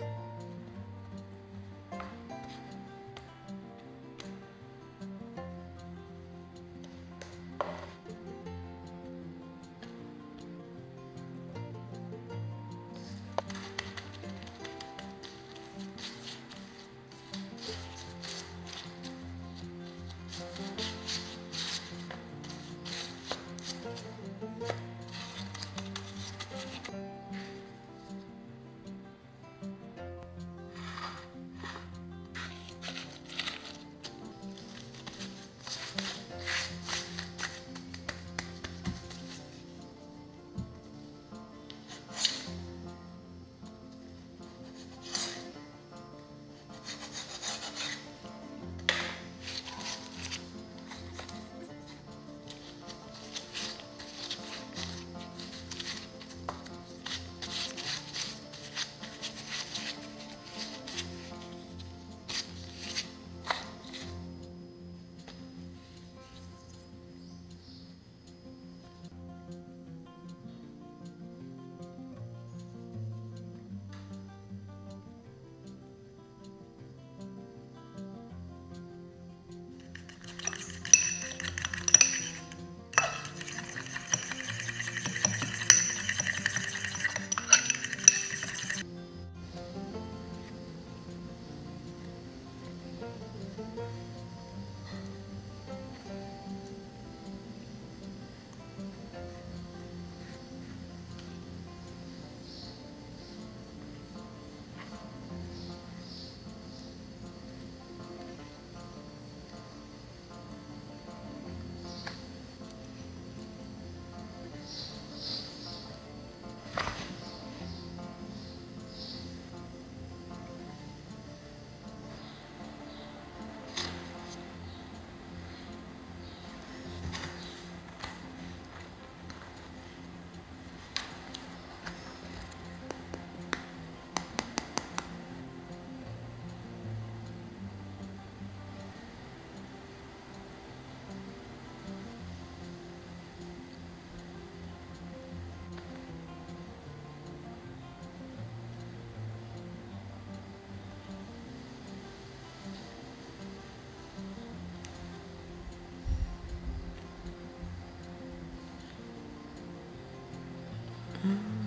Bye. Mm-hmm.